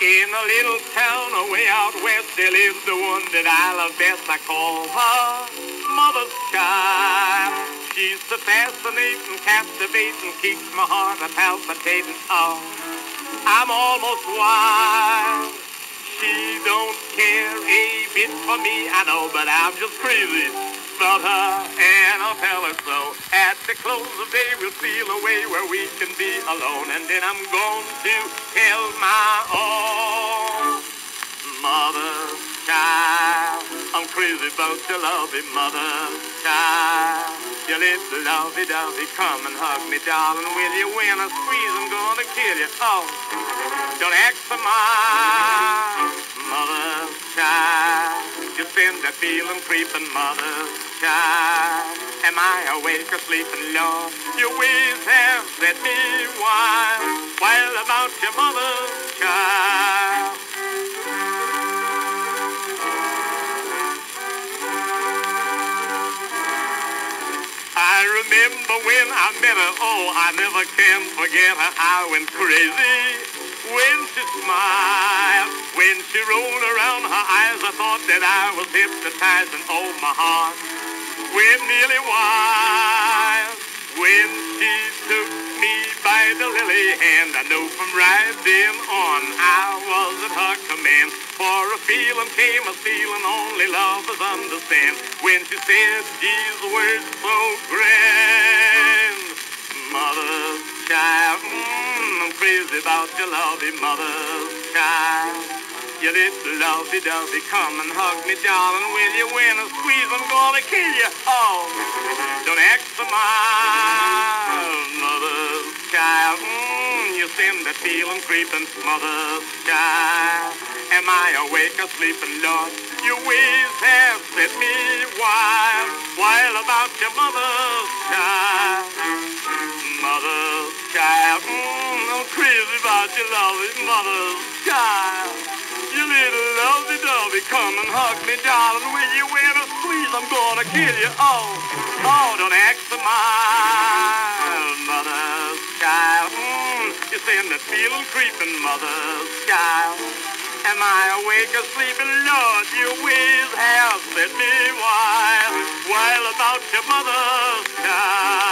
In a little town away out west, there lives the one that I love best. I call her Mother's Child. She's so fascinating, captivating, keeps my heart a palpitating. Oh, I'm almost wild. She don't care a bit for me, I know, but I'm just crazy about her, and I'll tell her so. At the close of day, we'll steal away where we can be alone, and then I'm going to tell my crazy about your lovey mother's child. Your little lovey-dovey, come and hug me, darling, will you? When I squeeze, I'm gonna kill you. Oh, don't act so mild, mother's child. You send that feeling creeping, mother's child. Am I awake or sleeping, Lord? Your ways have set me wild, wild about your mother's remember when I met her, oh, I never can forget her. I went crazy when she smiled. When she rolled around her eyes, I thought that I was hypnotized, and oh, my heart went nearly wild. When she took me by the lily hand, I knew from right then on I was at her command. For a feeling came a feeling only lovers understand. When she said these words so grand, mm, about your lovey mother's child. You little lovey-dovey, come and hug me, darling, will you? When I squeeze, I'm gonna kill you. Oh, don't act so mild, mother's child. Mm, you send that feeling creeping, mother's child. Am I awake or sleeping, Lord? Your ways have set me wild, wild about your mother's child. Mm, I'm crazy about your lovely mother's child. You little lovey-dovey, come and hug me, darling. Will you wear a squeeze? I'm gonna kill you. Oh, oh, don't act so mild, mother's child. Mm, you send that feeling creeping, mother's child. Am I awake or sleeping, Lord? Your ways have set me wild, wild about your mother's child.